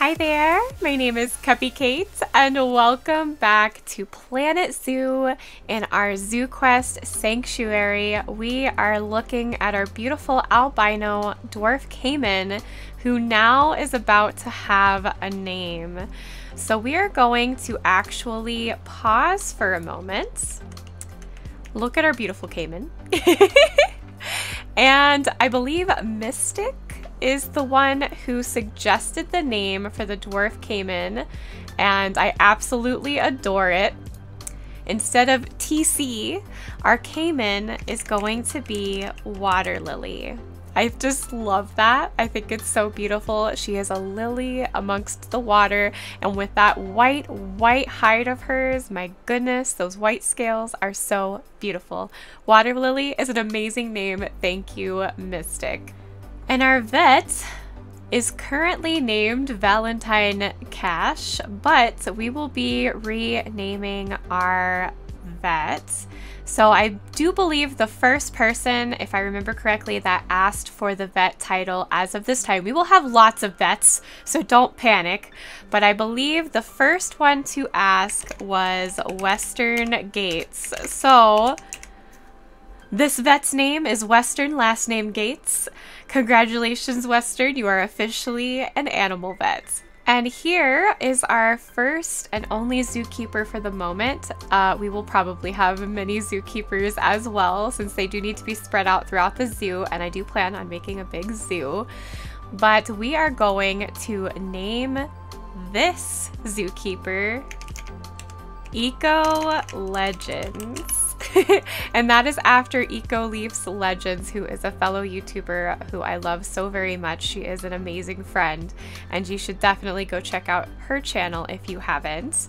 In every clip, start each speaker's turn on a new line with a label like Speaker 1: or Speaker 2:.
Speaker 1: Hi there, my name is Cupicate, and welcome back to Planet Zoo in our Zoo Quest Sanctuary. We are looking at our beautiful albino dwarf caiman who now is about to have a name. So we are going to actually pause for a moment, look at our beautiful caiman, and I believe Mystic is the one who suggested the name for the dwarf caiman, and I absolutely adore it. Instead of TC, our caiman is going to be Water Lily. I just love that. I think it's so beautiful. She is a lily amongst the water, and with that white, white hide of hers, my goodness, those white scales are so beautiful. Water Lily is an amazing name. Thank you, Mystic. And our vet is currently named Valentine Cash, but we will be renaming our vet. So I do believe the first person, if I remember correctly, that asked for the vet title as of this time. We will have lots of vets, so don't panic. But I believe the first one to ask was Western Gates. So this vet's name is Western, last name Gates. Congratulations, Western, you are officially an animal vet. And here is our first and only zookeeper for the moment. Uh, we will probably have many zookeepers as well since they do need to be spread out throughout the zoo and I do plan on making a big zoo. But we are going to name this zookeeper Eco Legends. and that is after Eco Leafs Legends, who is a fellow YouTuber who I love so very much. She is an amazing friend, and you should definitely go check out her channel if you haven't.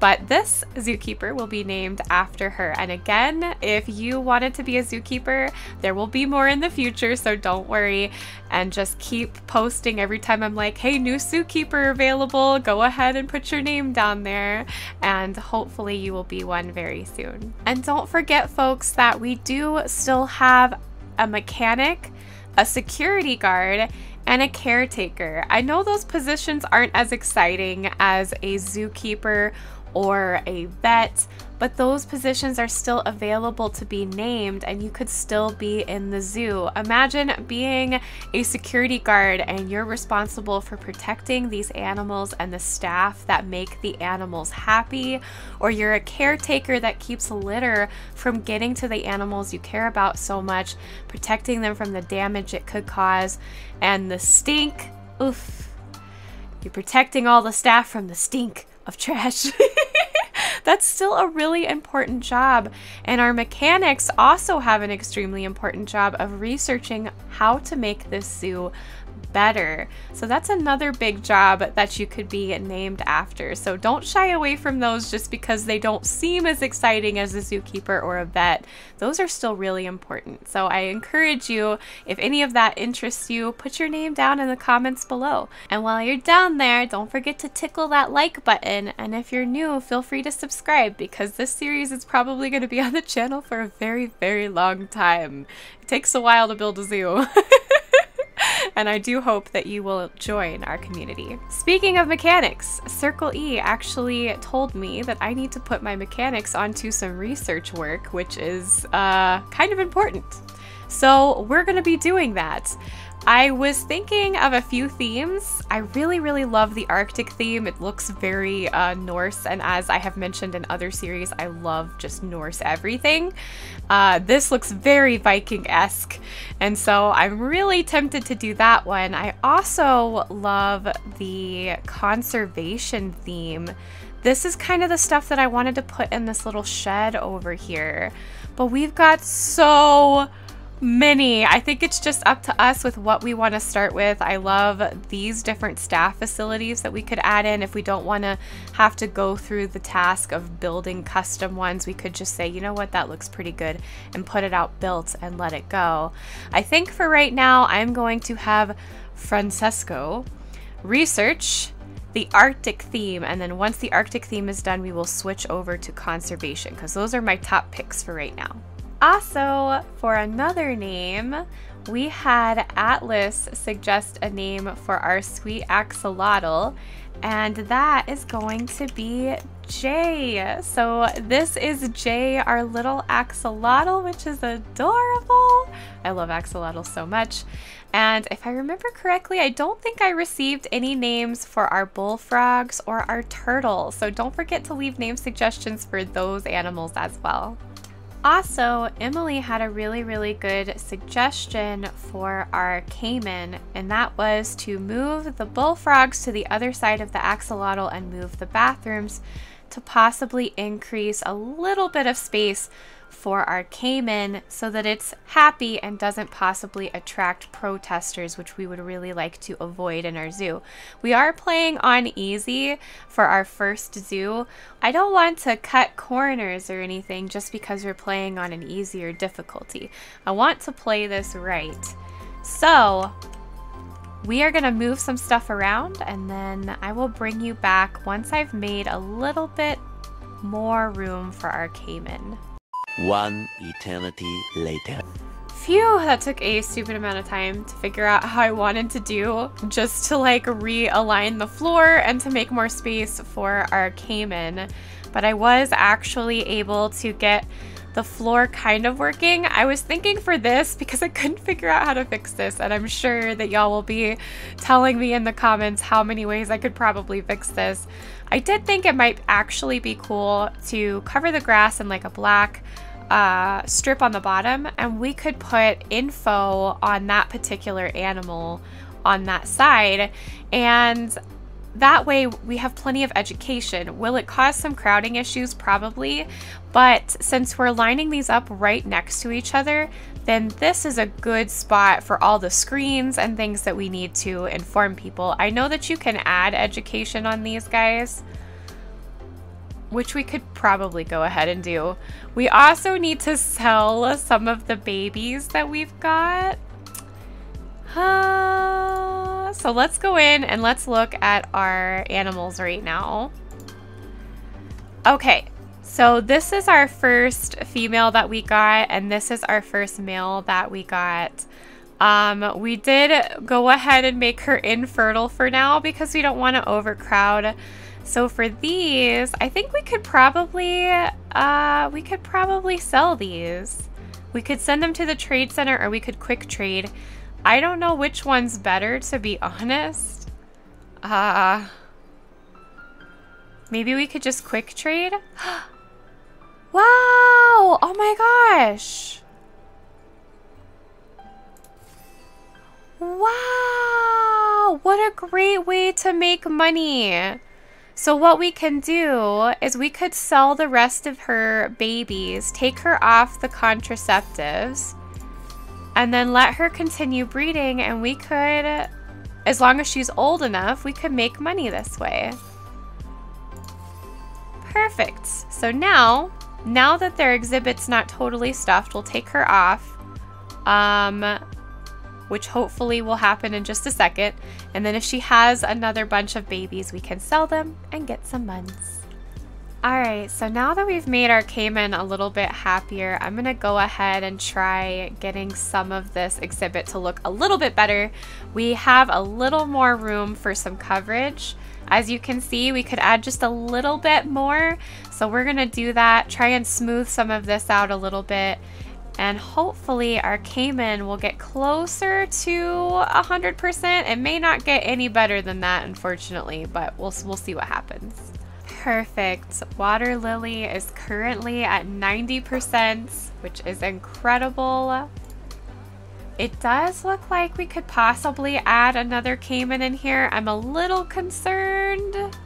Speaker 1: But this zookeeper will be named after her. And again, if you wanted to be a zookeeper, there will be more in the future, so don't worry. And just keep posting every time I'm like, hey, new zookeeper available. Go ahead and put your name down there. And hopefully you will be one very soon. And don't forget, folks, that we do still have a mechanic, a security guard, and a caretaker. I know those positions aren't as exciting as a zookeeper or a vet, but those positions are still available to be named and you could still be in the zoo. Imagine being a security guard and you're responsible for protecting these animals and the staff that make the animals happy, or you're a caretaker that keeps litter from getting to the animals you care about so much, protecting them from the damage it could cause, and the stink. Oof. You're protecting all the staff from the stink of trash. That's still a really important job. And our mechanics also have an extremely important job of researching how to make this zoo better. So that's another big job that you could be named after. So don't shy away from those just because they don't seem as exciting as a zookeeper or a vet. Those are still really important. So I encourage you, if any of that interests you, put your name down in the comments below. And while you're down there, don't forget to tickle that like button. And if you're new, feel free to subscribe because this series is probably going to be on the channel for a very, very long time. It takes a while to build a zoo. and I do hope that you will join our community. Speaking of mechanics, Circle E actually told me that I need to put my mechanics onto some research work, which is uh, kind of important. So we're going to be doing that. I was thinking of a few themes. I really, really love the Arctic theme. It looks very uh, Norse, and as I have mentioned in other series, I love just Norse everything. Uh, this looks very Viking-esque, and so I'm really tempted to do that one. I also love the conservation theme. This is kind of the stuff that I wanted to put in this little shed over here, but we've got so many. I think it's just up to us with what we want to start with. I love these different staff facilities that we could add in if we don't want to have to go through the task of building custom ones. We could just say, you know what, that looks pretty good and put it out built and let it go. I think for right now, I'm going to have Francesco research the Arctic theme, and then once the Arctic theme is done, we will switch over to conservation because those are my top picks for right now. Also, for another name, we had Atlas suggest a name for our sweet axolotl, and that is going to be Jay. So this is Jay, our little axolotl, which is adorable. I love axolotl so much. And if I remember correctly, I don't think I received any names for our bullfrogs or our turtles. So don't forget to leave name suggestions for those animals as well. Also, Emily had a really, really good suggestion for our caiman, and that was to move the bullfrogs to the other side of the axolotl and move the bathrooms to possibly increase a little bit of space for our caiman so that it's happy and doesn't possibly attract protesters, which we would really like to avoid in our zoo. We are playing on easy for our first zoo. I don't want to cut corners or anything just because we're playing on an easier difficulty. I want to play this right. So we are going to move some stuff around and then I will bring you back once I've made a little bit more room for our caiman.
Speaker 2: One eternity later.
Speaker 1: Phew, that took a stupid amount of time to figure out how I wanted to do just to like realign the floor and to make more space for our caiman. But I was actually able to get the floor kind of working. I was thinking for this because I couldn't figure out how to fix this and I'm sure that y'all will be telling me in the comments how many ways I could probably fix this. I did think it might actually be cool to cover the grass in like a black uh, strip on the bottom and we could put info on that particular animal on that side and that way we have plenty of education. Will it cause some crowding issues? Probably. But since we're lining these up right next to each other, then this is a good spot for all the screens and things that we need to inform people. I know that you can add education on these guys which we could probably go ahead and do. We also need to sell some of the babies that we've got. Uh, so let's go in and let's look at our animals right now. Okay, so this is our first female that we got, and this is our first male that we got. Um, we did go ahead and make her infertile for now because we don't want to overcrowd so for these, I think we could probably, uh, we could probably sell these. We could send them to the trade center or we could quick trade. I don't know which one's better, to be honest. Uh, maybe we could just quick trade? wow! Oh my gosh! Wow! What a great way to make money! So what we can do is we could sell the rest of her babies, take her off the contraceptives, and then let her continue breeding and we could, as long as she's old enough, we could make money this way. Perfect. So now, now that their exhibit's not totally stuffed, we'll take her off. Um, which hopefully will happen in just a second. And then if she has another bunch of babies, we can sell them and get some muns. Alright, so now that we've made our caiman a little bit happier, I'm to go ahead and try getting some of this exhibit to look a little bit better. We have a little more room for some coverage. As you can see, we could add just a little bit more. So we're to do that, try and smooth some of this out a little bit and hopefully our caiman will get closer to 100%. It may not get any better than that, unfortunately, but we'll, we'll see what happens. Perfect. Water Lily is currently at 90%, which is incredible. It does look like we could possibly add another caiman in here. I'm a little concerned.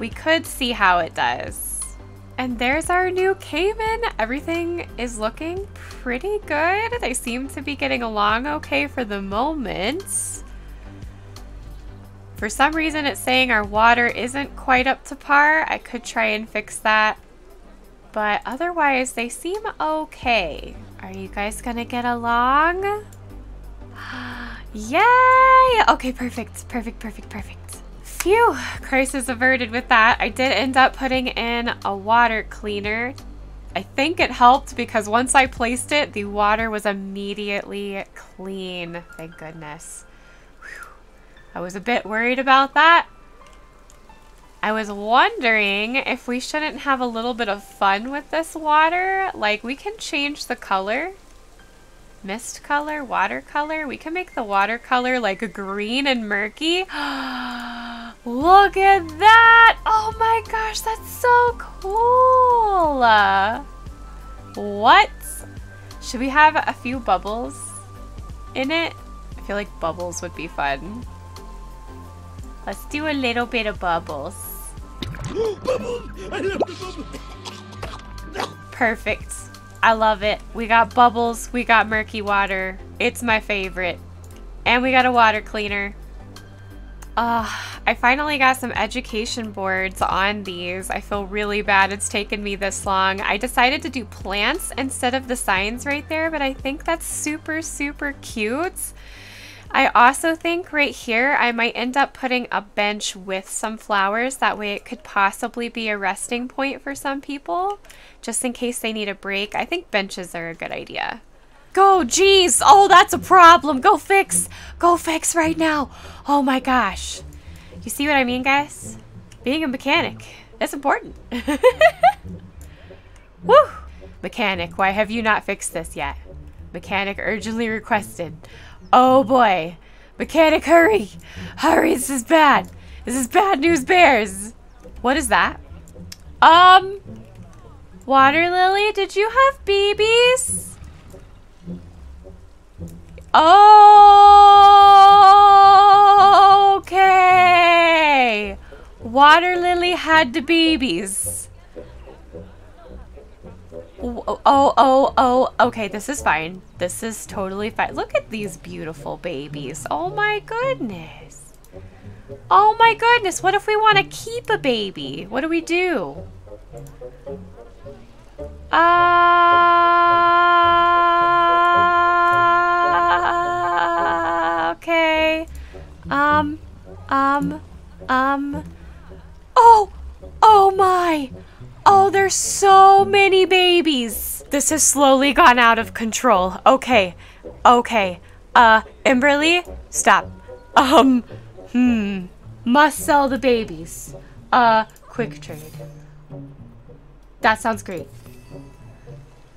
Speaker 1: We could see how it does. And there's our new caiman. Everything is looking pretty good. They seem to be getting along okay for the moment. For some reason, it's saying our water isn't quite up to par. I could try and fix that. But otherwise, they seem okay. Are you guys gonna get along? Yay! Okay, perfect, perfect, perfect, perfect. Phew, crisis averted with that. I did end up putting in a water cleaner. I think it helped because once I placed it, the water was immediately clean. Thank goodness. Whew. I was a bit worried about that. I was wondering if we shouldn't have a little bit of fun with this water. Like, we can change the color. Mist color, watercolor. We can make the watercolor like green and murky. Look at that! Oh my gosh, that's so cool! What? Should we have a few bubbles in it? I feel like bubbles would be fun. Let's do a little bit of bubbles. bubbles! I love the bubbles! Perfect. I love it. We got bubbles, we got murky water. It's my favorite. And we got a water cleaner. Uh, I finally got some education boards on these. I feel really bad it's taken me this long. I decided to do plants instead of the signs right there, but I think that's super, super cute. I also think right here I might end up putting a bench with some flowers. That way it could possibly be a resting point for some people, just in case they need a break. I think benches are a good idea. Go, jeez. Oh, that's a problem. Go fix. Go fix right now. Oh my gosh. You see what I mean, guys? Being a mechanic. It's important. Woo! Mechanic, why have you not fixed this yet? Mechanic urgently requested. Oh boy. Mechanic, hurry. Hurry, this is bad. This is bad news bears. What is that? Um, Water Lily, did you have babies? Okay. Water Lily had the babies. Oh, oh, oh, okay, this is fine. This is totally fine. Look at these beautiful babies. Oh my goodness. Oh my goodness, what if we want to keep a baby? What do we do? Uh, Um, um. Oh, oh my. Oh, there's so many babies. This has slowly gone out of control. Okay, okay. Uh, Emberly, stop. Um, hmm. Must sell the babies. Uh, quick trade. That sounds great.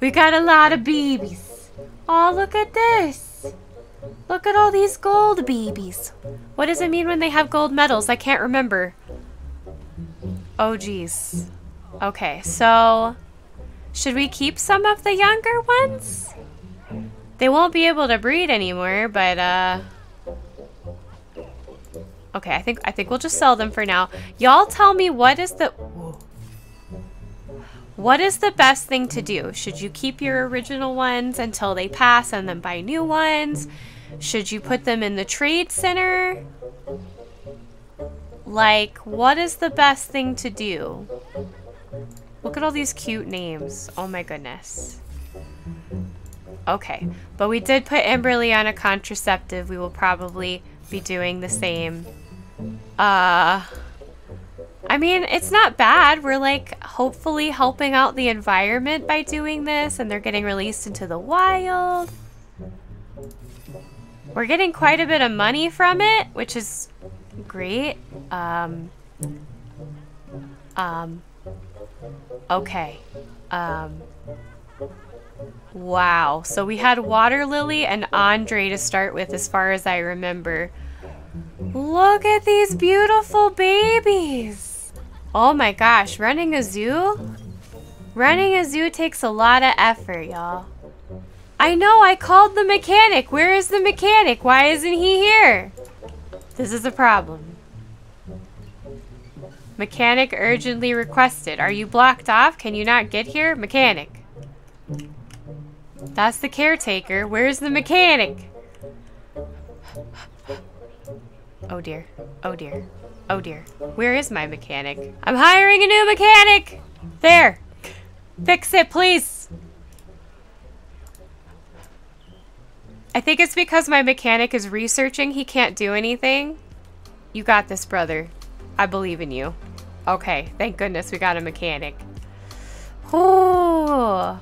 Speaker 1: we got a lot of babies. Oh, look at this. Look at all these gold babies. What does it mean when they have gold medals? I can't remember. Oh, geez. Okay, so should we keep some of the younger ones? They won't be able to breed anymore, but uh Okay, I think I think we'll just sell them for now. Y'all tell me what is the what is the best thing to do? Should you keep your original ones until they pass and then buy new ones? Should you put them in the trade center? Like, what is the best thing to do? Look at all these cute names. Oh my goodness. Okay, but we did put Emberly on a contraceptive. We will probably be doing the same. Uh... I mean, it's not bad. We're like hopefully helping out the environment by doing this and they're getting released into the wild. We're getting quite a bit of money from it, which is great. Um, um, okay. Um, wow. So we had Water Lily and Andre to start with as far as I remember. Look at these beautiful babies. Oh my gosh, running a zoo? Running a zoo takes a lot of effort, y'all. I know, I called the mechanic. Where is the mechanic? Why isn't he here? This is a problem. Mechanic urgently requested. Are you blocked off? Can you not get here? Mechanic. That's the caretaker. Where's the mechanic? Oh dear. Oh dear. Oh dear. Where is my mechanic? I'm hiring a new mechanic! There! Fix it, please! I think it's because my mechanic is researching he can't do anything. You got this, brother. I believe in you. Okay, thank goodness we got a mechanic. Oh.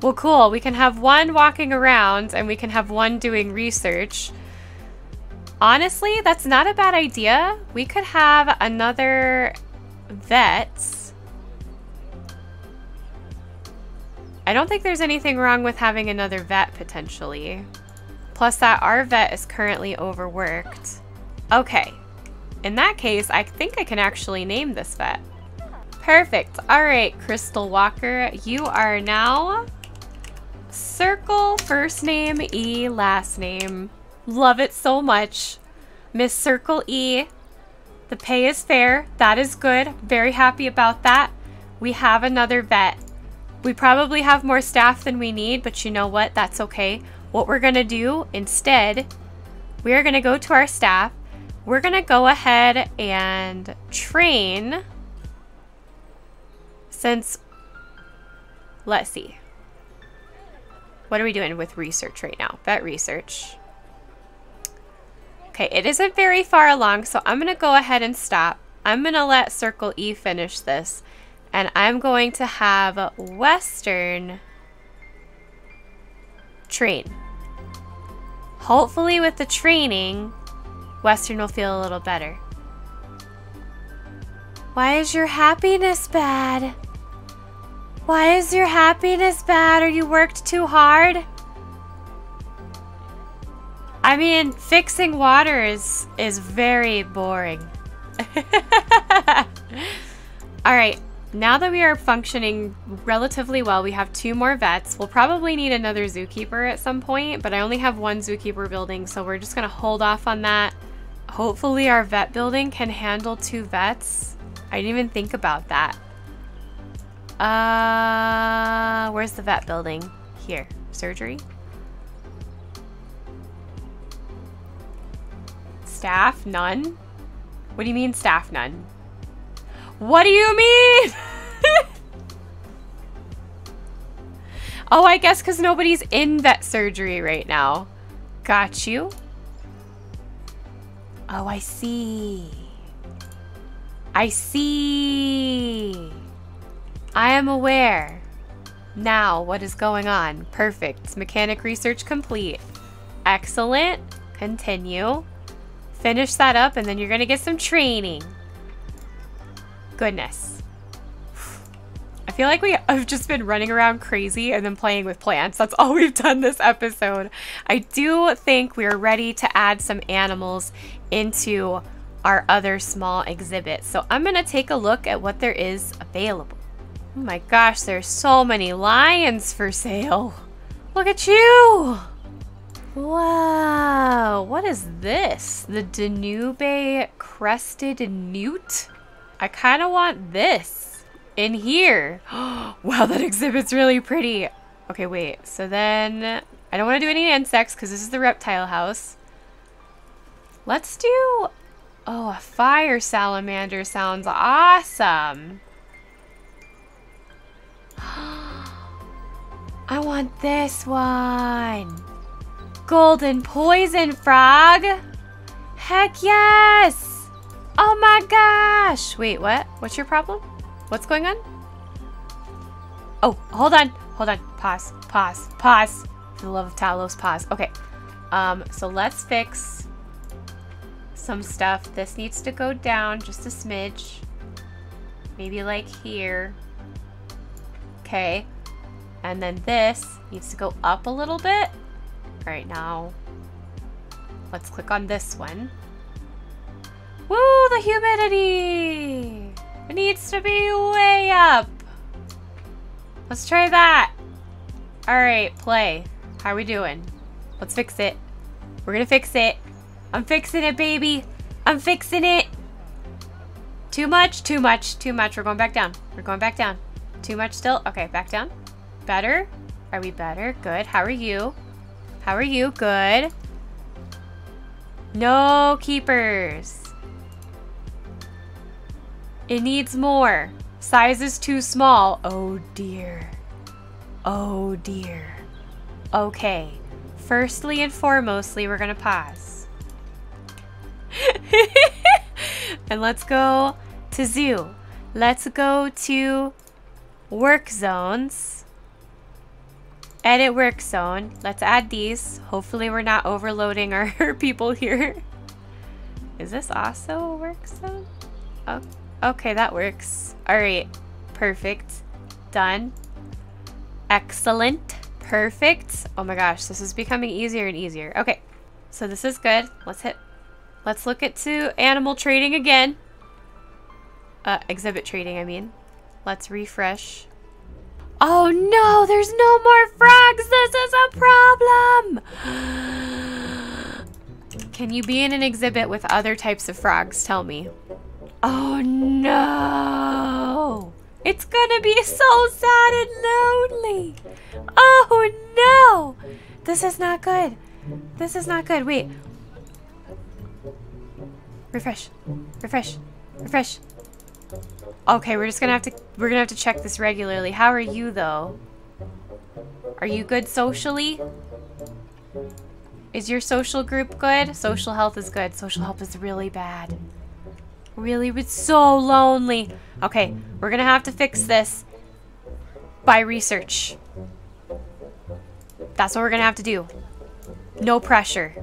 Speaker 1: Well, cool. We can have one walking around and we can have one doing research. Honestly, that's not a bad idea. We could have another vet. I don't think there's anything wrong with having another vet potentially. Plus that our vet is currently overworked. Okay. In that case, I think I can actually name this vet. Perfect. All right, Crystal Walker, you are now Circle first name E last name. Love it so much. Miss Circle E. The pay is fair. That is good. Very happy about that. We have another vet. We probably have more staff than we need, but you know what? That's okay. What we're going to do instead, we are going to go to our staff. We're going to go ahead and train since, let's see. What are we doing with research right now? Vet research. Okay, it isn't very far along, so I'm going to go ahead and stop. I'm going to let Circle E finish this. And I'm going to have Western train. Hopefully with the training, Western will feel a little better. Why is your happiness bad? Why is your happiness bad? Are you worked too hard? I mean, fixing water is, is very boring. Now that we are functioning relatively well, we have two more vets. We'll probably need another zookeeper at some point, but I only have one zookeeper building, so we're just to hold off on that. Hopefully our vet building can handle two vets. I didn't even think about that. Uh, where's the vet building? Here. Surgery? Staff? None? What do you mean staff none? What do you mean? oh, I guess because nobody's in vet surgery right now. Got you. Oh, I see. I see. I am aware. Now, what is going on? Perfect. Mechanic research complete. Excellent. Continue. Finish that up and then you're going to get some training. Goodness. Feel like we have just been running around crazy and then playing with plants. That's all we've done this episode. I do think we are ready to add some animals into our other small exhibit. So I'm going to take a look at what there is available. Oh my gosh, there's so many lions for sale. Look at you. Wow, what is this? The Danube crested newt? I kind of want this in here. wow, that exhibit's really pretty. Okay, wait. So then I don't want to do any insects because this is the reptile house. Let's do... Oh, a fire salamander sounds awesome. I want this one. Golden poison frog. Heck yes. Oh my gosh. Wait, what? What's your problem? What's going on? Oh, hold on. Hold on. Pause. Pause. Pause. For the love of Talos, pause. Okay. Um, so let's fix some stuff. This needs to go down just a smidge. Maybe like here. Okay. And then this needs to go up a little bit. All right, now let's click on this one. Woo, the humidity! It needs to be way up. Let's try that. All right, play. How are we doing? Let's fix it. We're gonna fix it. I'm fixing it, baby. I'm fixing it. Too much, too much, too much. We're going back down. We're going back down. Too much still? Okay, back down. Better? Are we better? Good. How are you? How are you? Good. No keepers. It needs more. Size is too small. Oh dear. Oh dear. Okay. Firstly and foremostly, we're going to pause. and let's go to zoo. Let's go to work zones. Edit work zone. Let's add these. Hopefully we're not overloading our people here. Is this also a work zone? Oh, okay, that works. All right, perfect. Done. Excellent. Perfect. Oh my gosh, this is becoming easier and easier. Okay, so this is good. Let's hit, let's look at to animal trading again. Uh, exhibit trading, I mean. Let's refresh. Oh no, there's no more frogs. This is a problem. Can you be in an exhibit with other types of frogs? Tell me. Oh no. It's gonna be so sad and lonely. Oh no. This is not good. This is not good. Wait. Refresh. Refresh. Refresh. Okay, we're just gonna have to we're gonna have to check this regularly. How are you though? Are you good socially? Is your social group good? Social health is good. Social health is really bad. Really, it's so lonely. Okay, we're gonna have to fix this by research. That's what we're gonna have to do. No pressure.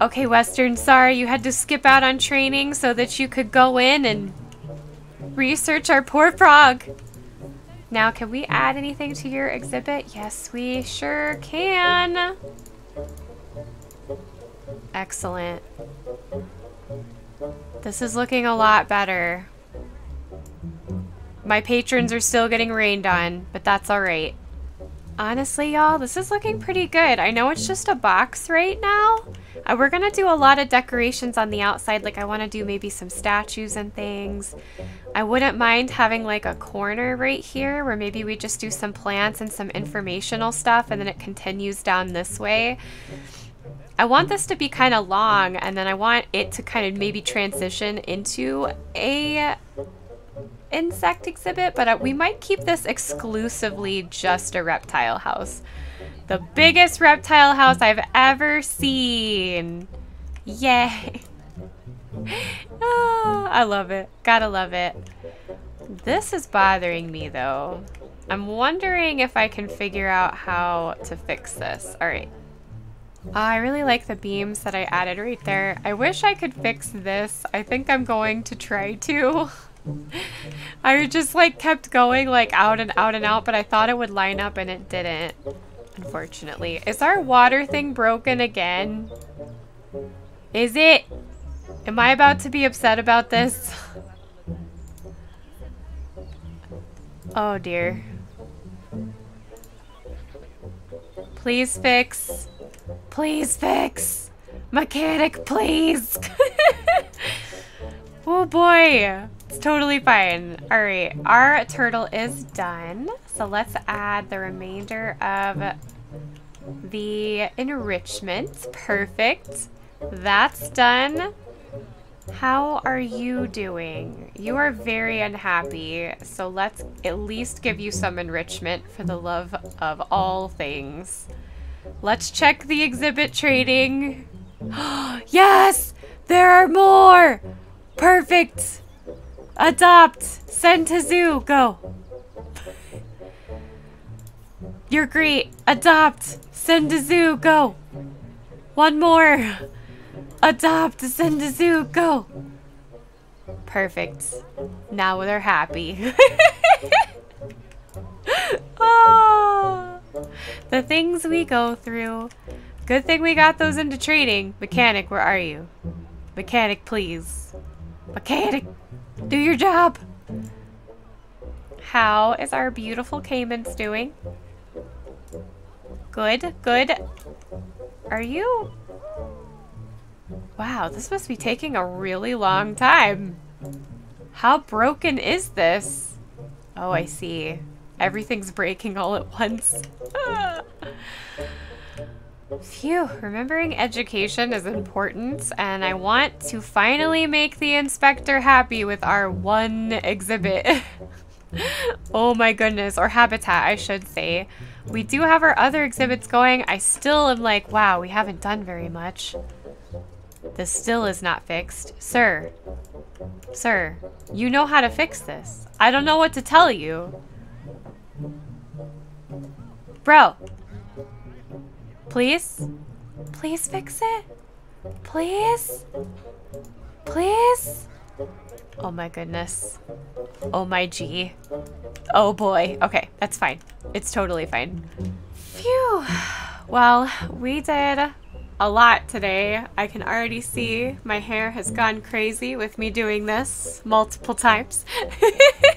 Speaker 1: Okay, Western, sorry you had to skip out on training so that you could go in and research our poor frog. Now, can we add anything to your exhibit? Yes, we sure can. Excellent. This is looking a lot better. My patrons are still getting rained on, but that's alright. Honestly, y'all, this is looking pretty good. I know it's just a box right now. Uh, we're going to do a lot of decorations on the outside. Like, I want to do maybe some statues and things. I wouldn't mind having, like, a corner right here where maybe we just do some plants and some informational stuff, and then it continues down this way. I want this to be kind of long, and then I want it to kind of maybe transition into a insect exhibit, but uh, we might keep this exclusively just a reptile house. The biggest reptile house I've ever seen. Yay. oh, I love it. Gotta love it. This is bothering me though. I'm wondering if I can figure out how to fix this. All right. I really like the beams that I added right there. I wish I could fix this. I think I'm going to try to. I just like kept going like out and out and out, but I thought it would line up and it didn't, unfortunately. Is our water thing broken again? Is it? Am I about to be upset about this? oh dear. Please fix. Please fix. Mechanic, please. oh boy. It's totally fine. All right, our turtle is done. So let's add the remainder of the enrichment. Perfect. That's done. How are you doing? You are very unhappy, so let's at least give you some enrichment for the love of all things. Let's check the exhibit trading. yes! There are more! Perfect! Adopt! Send to zoo! Go! You're great! Adopt! Send to zoo! Go! One more! Adopt! Send to zoo! Go! Perfect. Now they're happy. oh, the things we go through. Good thing we got those into training. Mechanic, where are you? Mechanic, please. Mechanic! Do your job! How is our beautiful caimans doing? Good, good. Are you... Wow, this must be taking a really long time. How broken is this? Oh, I see. Everything's breaking all at once. Phew, remembering education is important, and I want to finally make the inspector happy with our one exhibit. oh my goodness, or habitat, I should say. We do have our other exhibits going. I still am like, wow, we haven't done very much. This still is not fixed. Sir, Sir, you know how to fix this. I don't know what to tell you. Bro. Please? Please fix it? Please? Please? Oh my goodness. Oh my G. Oh boy. Okay, that's fine. It's totally fine. Phew. Well, we did a lot today. I can already see my hair has gone crazy with me doing this multiple times.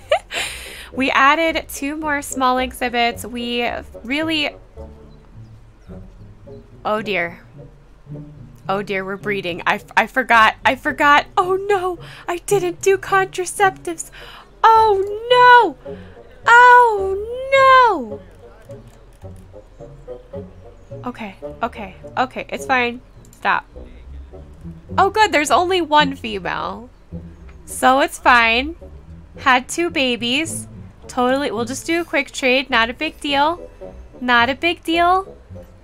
Speaker 1: we added two more small exhibits. We really... Oh dear. Oh dear, we're breeding. I, I forgot. I forgot. Oh no, I didn't do contraceptives. Oh no. Oh no. Okay, okay, okay, it's fine. Stop. Oh good, there's only one female. So it's fine. Had two babies. Totally, we'll just do a quick trade. Not a big deal. Not a big deal.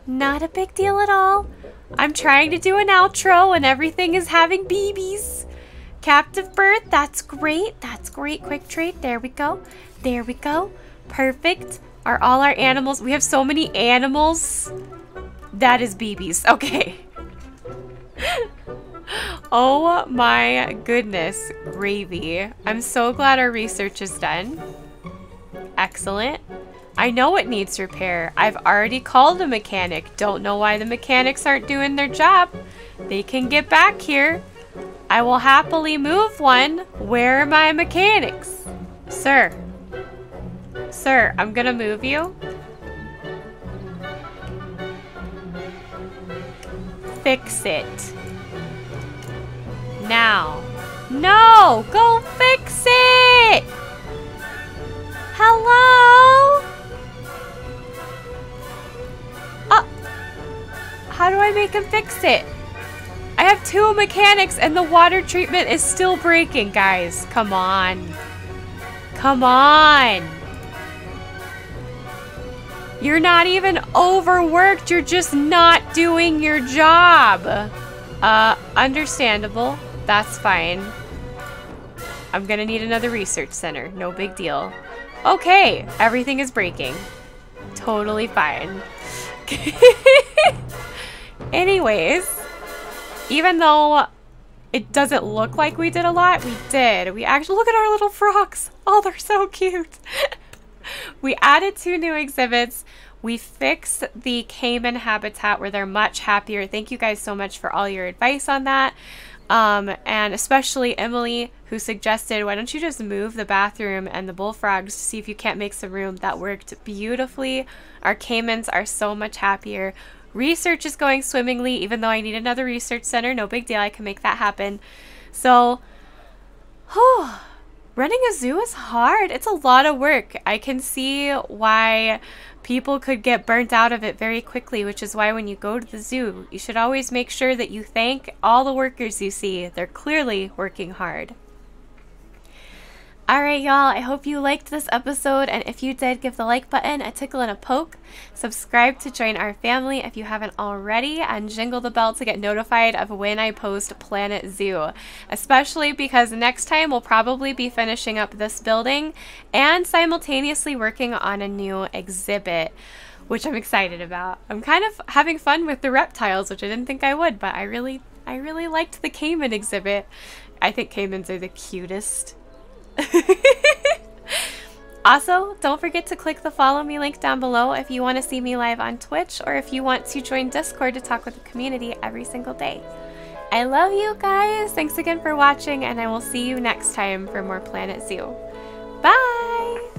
Speaker 1: Not a big deal at all. I'm trying to do an outro and everything is having babies. Captive birth, that's great. That's great. Quick trade. There we go. There we go. Perfect. Are all our animals... We have so many animals. That is babies. Okay. oh my goodness. Gravy. I'm so glad our research is done. Excellent. I know it needs repair. I've already called a mechanic. Don't know why the mechanics aren't doing their job. They can get back here. I will happily move one. Where are my mechanics? Sir. Sir, I'm gonna move you. Fix it. Now. No! Go fix Make fix it? I have two mechanics and the water treatment is still breaking, guys. Come on. Come on. You're not even overworked. You're just not doing your job. Uh, understandable. That's fine. I'm gonna need another research center. No big deal. Okay, everything is breaking. Totally fine. Anyways, even though it doesn't look like we did a lot, we did. We actually, look at our little frogs. Oh, they're so cute. we added two new exhibits. We fixed the caiman habitat where they're much happier. Thank you guys so much for all your advice on that. Um, and especially Emily, who suggested, why don't you just move the bathroom and the bullfrogs to see if you can't make some room. That worked beautifully. Our caimans are so much happier. Research is going swimmingly, even though I need another research center. No big deal. I can make that happen. So, whew, running a zoo is hard. It's a lot of work. I can see why people could get burnt out of it very quickly, which is why when you go to the zoo, you should always make sure that you thank all the workers you see. They're clearly working hard. Alright, y'all, I hope you liked this episode, and if you did, give the like button a tickle and a poke. Subscribe to join our family if you haven't already, and jingle the bell to get notified of when I post Planet Zoo. Especially because next time we'll probably be finishing up this building and simultaneously working on a new exhibit which I'm excited about. I'm kind of having fun with the reptiles, which I didn't think I would, but I really I really liked the caiman exhibit. I think caimans are the cutest also, don't forget to click the follow me link down below if you want to see me live on Twitch or if you want to join Discord to talk with the community every single day. I love you guys. Thanks again for watching, and I will see you next time for more Planet Zoo. Bye!